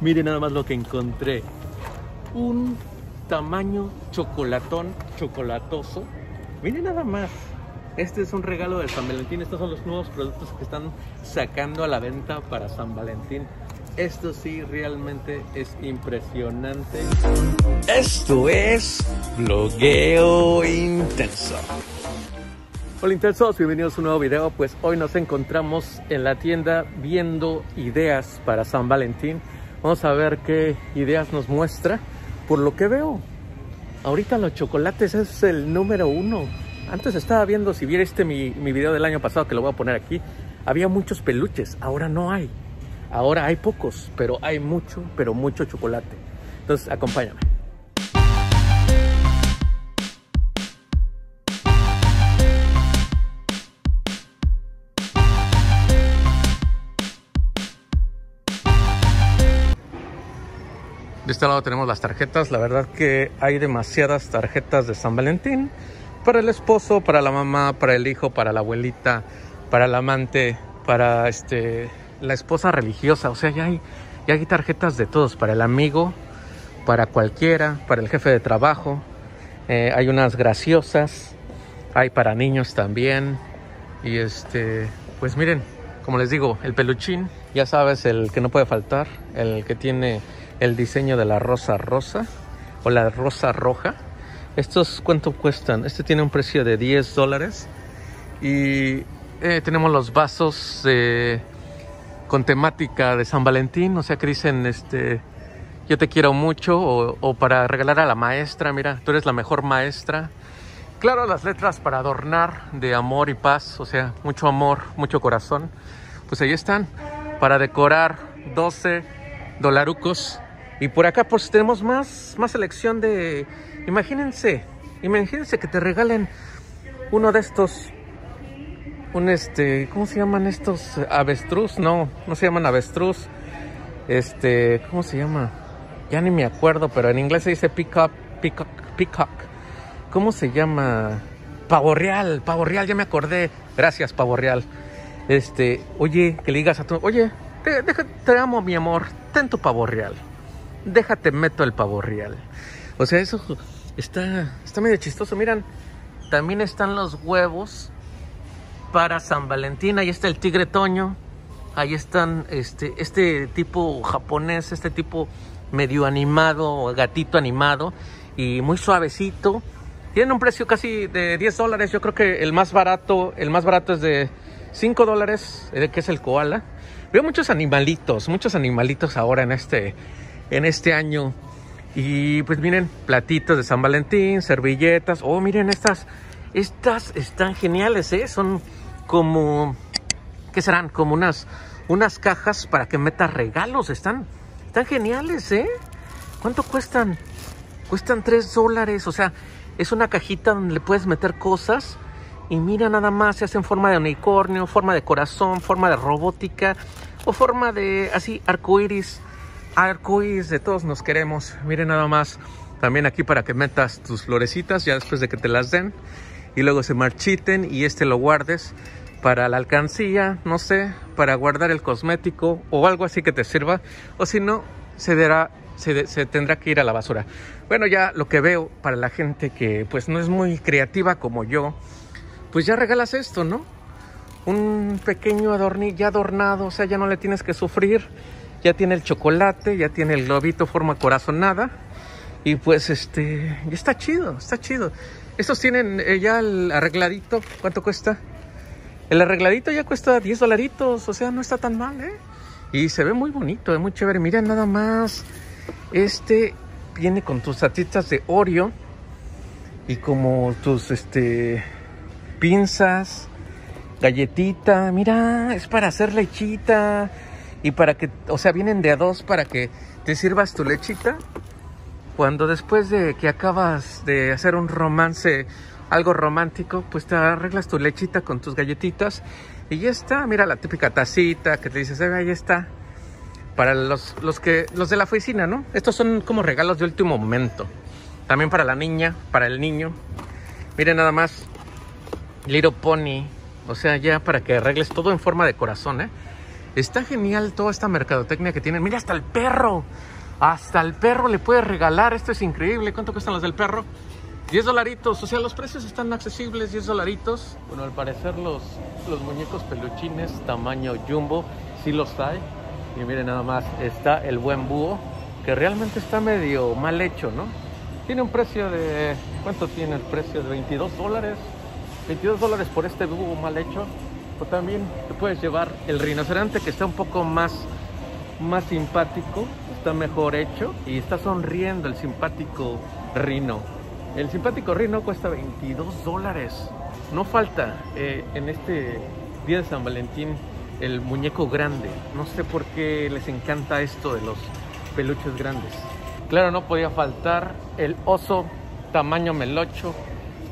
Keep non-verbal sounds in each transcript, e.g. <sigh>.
Miren nada más lo que encontré. Un tamaño chocolatón, chocolatoso. Miren nada más. Este es un regalo de San Valentín. Estos son los nuevos productos que están sacando a la venta para San Valentín. Esto sí realmente es impresionante. Esto es blogueo intenso. Hola intensos, bienvenidos a un nuevo video. Pues hoy nos encontramos en la tienda viendo ideas para San Valentín. Vamos a ver qué ideas nos muestra. Por lo que veo, ahorita los chocolates es el número uno. Antes estaba viendo, si viste mi, mi video del año pasado, que lo voy a poner aquí, había muchos peluches, ahora no hay. Ahora hay pocos, pero hay mucho, pero mucho chocolate. Entonces, acompáñame. De este lado tenemos las tarjetas. La verdad que hay demasiadas tarjetas de San Valentín. Para el esposo, para la mamá, para el hijo, para la abuelita, para el amante, para este la esposa religiosa, o sea, ya hay, ya hay tarjetas de todos, para el amigo, para cualquiera, para el jefe de trabajo, eh, hay unas graciosas, hay para niños también, y este, pues miren, como les digo, el peluchín, ya sabes, el que no puede faltar, el que tiene el diseño de la rosa rosa o la rosa roja. Estos, ¿cuánto cuestan? Este tiene un precio de 10 dólares. Y eh, tenemos los vasos de con temática de San Valentín, o sea que dicen, este, yo te quiero mucho, o, para regalar a la maestra, mira, tú eres la mejor maestra. Claro, las letras para adornar de amor y paz, o sea, mucho amor, mucho corazón. Pues ahí están, para decorar 12 dolarucos. Y por acá pues tenemos más, más selección de... Imagínense, imagínense que te regalen uno de estos un este, ¿cómo se llaman estos? Avestruz, no, no se llaman avestruz. Este, ¿cómo se llama? Ya ni me acuerdo, pero en inglés se dice peacock, peacock, peacock. ¿Cómo se llama? Pavo real, pavo real, ya me acordé. Gracias, pavo real. Este, oye, que le digas a tu, oye, te, te amo, mi amor, ten tu pavo real. Déjate meto el pavo real. O sea, eso está, está medio chistoso. Miran, también están los huevos para San Valentín. Ahí está el tigre Toño. Ahí están este, este tipo japonés, este tipo medio animado, gatito animado y muy suavecito. Tiene un precio casi de 10 dólares. Yo creo que el más barato, el más barato es de 5 dólares, que es el koala. Veo muchos animalitos, muchos animalitos ahora en este, en este año. Y pues miren, platitos de San Valentín, servilletas. Oh, miren estas, estas están geniales, ¿eh? Son como, ¿qué serán? Como unas, unas cajas para que metas regalos. Están, están geniales, ¿eh? ¿Cuánto cuestan? Cuestan 3 dólares. O sea, es una cajita donde le puedes meter cosas. Y mira nada más, se hace en forma de unicornio, forma de corazón, forma de robótica o forma de así arcoiris. Arcoiris de todos nos queremos. Miren nada más. También aquí para que metas tus florecitas ya después de que te las den y luego se marchiten y este lo guardes para la alcancía, no sé, para guardar el cosmético o algo así que te sirva, o si no, se, se, tendrá que ir a la basura. Bueno, ya lo que veo para la gente que pues no es muy creativa como yo, pues ya regalas esto, ¿no? Un pequeño adornillo ya adornado, o sea, ya no le tienes que sufrir, ya tiene el chocolate, ya tiene el globito forma corazonada y pues este, está chido, está chido. Estos tienen eh, ya el arregladito. ¿Cuánto cuesta? El arregladito ya cuesta 10 dolaritos. O sea, no está tan mal, ¿eh? Y se ve muy bonito, es muy chévere. Miren nada más. Este viene con tus tatitas de Oreo. Y como tus, este, pinzas. Galletita. Mira, es para hacer lechita. Y para que, o sea, vienen de a dos para que te sirvas tu lechita cuando después de que acabas de hacer un romance, algo romántico, pues te arreglas tu lechita con tus galletitas y ya está. Mira la típica tacita que te dices, ahí está. Para los, los, que, los de la oficina, ¿no? Estos son como regalos de último momento. También para la niña, para el niño. Miren nada más. Little Pony. O sea, ya para que arregles todo en forma de corazón, ¿eh? Está genial toda esta mercadotecnia que tienen. Mira, hasta el perro. Hasta el perro le puede regalar. Esto es increíble. ¿Cuánto cuestan los del perro? 10 dolaritos. O sea, los precios están accesibles. 10 dolaritos. Bueno, al parecer los, los muñecos peluchines tamaño jumbo sí los hay. Y miren nada más. Está el buen búho. Que realmente está medio mal hecho, ¿no? Tiene un precio de... ¿Cuánto tiene el precio? De 22 dólares. 22 dólares por este búho mal hecho. También te puedes llevar el rinoceronte que está un poco más, más simpático, está mejor hecho y está sonriendo el simpático rino. El simpático rino cuesta 22 dólares. No falta eh, en este día de San Valentín el muñeco grande. No sé por qué les encanta esto de los peluches grandes. Claro, no podía faltar el oso tamaño melocho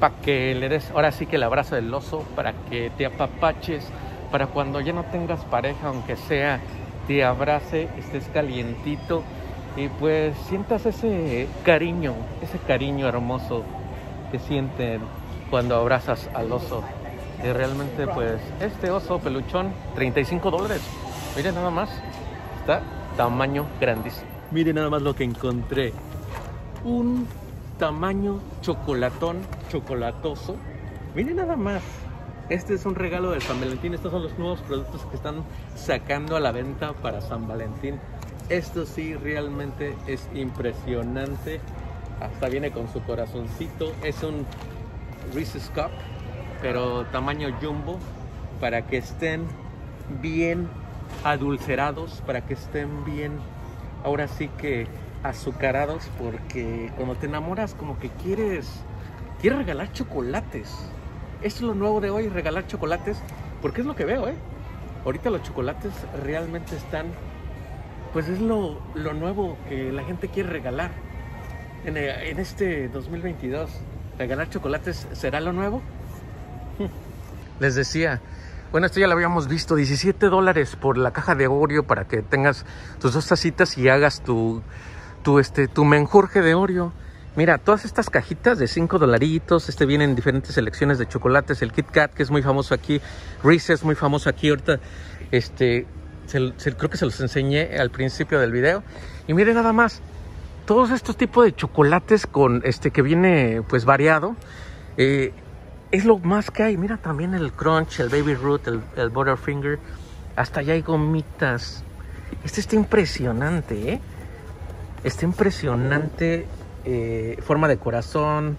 para que le des ahora sí que el abrazo del oso, para que te apapaches, para cuando ya no tengas pareja, aunque sea, te abrace, estés calientito y pues sientas ese cariño, ese cariño hermoso que sienten cuando abrazas al oso. Y realmente pues este oso peluchón, 35 dólares. Miren nada más, está tamaño grandísimo. Miren nada más lo que encontré. Un tamaño chocolatón, chocolatoso. Miren nada más. Este es un regalo de San Valentín. Estos son los nuevos productos que están sacando a la venta para San Valentín. Esto sí realmente es impresionante. Hasta viene con su corazoncito. Es un Reese's Cup, pero tamaño jumbo, para que estén bien adulcerados, para que estén bien, ahora sí que azucarados porque cuando te enamoras como que quieres, quieres regalar chocolates. Esto es lo nuevo de hoy, regalar chocolates, porque es lo que veo, ¿eh? Ahorita los chocolates realmente están, pues es lo, lo nuevo que la gente quiere regalar. En, en este 2022, regalar chocolates será lo nuevo. <laughs> Les decía, bueno, esto ya lo habíamos visto, 17 dólares por la caja de Oreo para que tengas tus dos tacitas y hagas tu, tu, este, menjurje de Oreo. Mira, todas estas cajitas de 5 dolaritos, este vienen diferentes selecciones de chocolates, el Kit Kat que es muy famoso aquí, Reese's muy famoso aquí, ahorita este, creo que se los enseñé al principio del video. Y miren nada más, todos estos tipos de chocolates con este que viene pues variado, eh, es lo más que hay. Mira también el Crunch, el Baby Root, el, el Butterfinger, hasta allá hay gomitas. Este está impresionante, ¿eh? Está impresionante, eh, forma de corazón,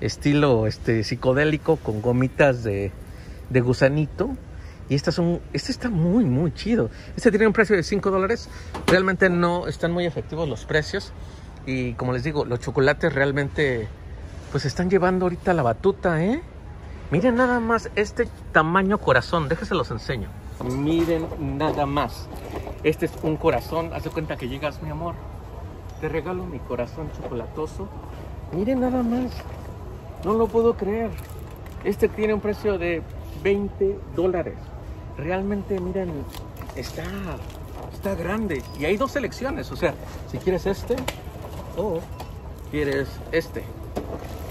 estilo este, psicodélico con gomitas de, gusanito. Y estas son, este está muy, muy chido. Este tiene un precio de 5 dólares. Realmente no están muy efectivos los precios. Y como les digo, los chocolates realmente pues están llevando ahorita la batuta, ¿eh? Miren nada más este tamaño corazón. Déjense los enseño. Miren nada más. Este es un corazón. Haz de cuenta que llegas, mi amor. Te regalo mi corazón chocolatoso. Miren nada más. No lo puedo creer. Este tiene un precio de 20 dólares. Realmente, miren, está, está grande. Y hay dos selecciones. O sea, si quieres este o quieres este.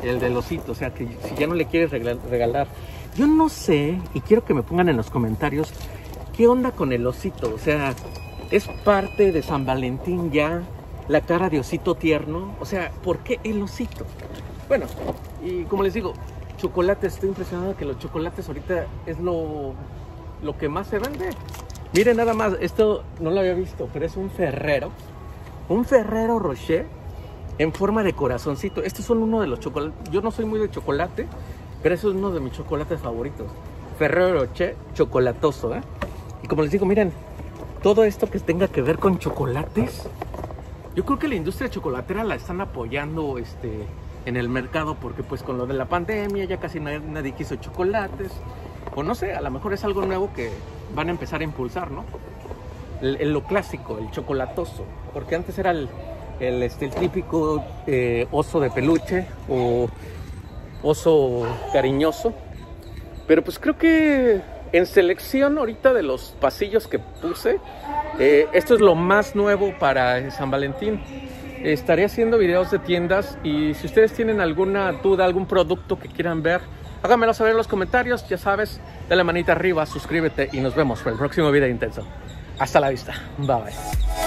El del osito. O sea, que si ya no le quieres regalar. Yo no sé, y quiero que me pongan en los comentarios, ¿qué onda con el osito? O sea, ¿es parte de San Valentín ya? La cara de osito tierno. O sea, ¿por qué el osito? Bueno, y como les digo, chocolates, estoy impresionado que los chocolates ahorita es lo, lo que más se vende. Miren nada más, esto no lo había visto, pero es un ferrero. Un ferrero rocher en forma de corazoncito. Estos son uno de los chocolates. Yo no soy muy de chocolate, pero eso es uno de mis chocolates favoritos. Ferrero Rocher chocolatoso, ¿eh? Y como les digo, miren, todo esto que tenga que ver con chocolates yo creo que la industria chocolatera la están apoyando este, en el mercado porque pues con lo de la pandemia ya casi nadie, quiso chocolates. O no sé, a lo mejor es algo nuevo que van a empezar a impulsar, ¿no? El, lo clásico, el chocolatoso. Porque antes era el, el, este, típico eh, oso de peluche o oso cariñoso. Pero pues creo que en selección ahorita de los pasillos que puse, eh, esto es lo más nuevo para San Valentín. Estaré haciendo videos de tiendas y si ustedes tienen alguna duda, algún producto que quieran ver, Háganmelo saber en los comentarios, ya sabes, dale manita arriba, suscríbete y nos vemos para el próximo video intenso. Hasta la vista. Bye bye.